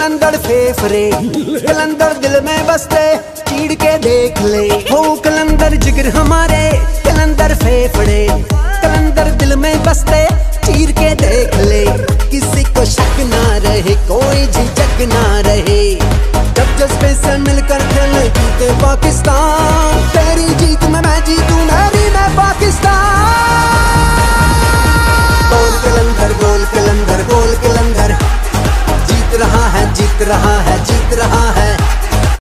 कलंदर फेफरे कलंदर दिल में बसते चीड़ के देख ले हो कलंदर जिगर हमारे कलंदर फेफड़े कलंदर दिल में बसते चीर के देख ले किसी को शक ना रहे कोई झिझक ना रहे जब जज्बे से मिलकर खेल जीते पाकिस्तान है जीत रहा है जीत रहा है।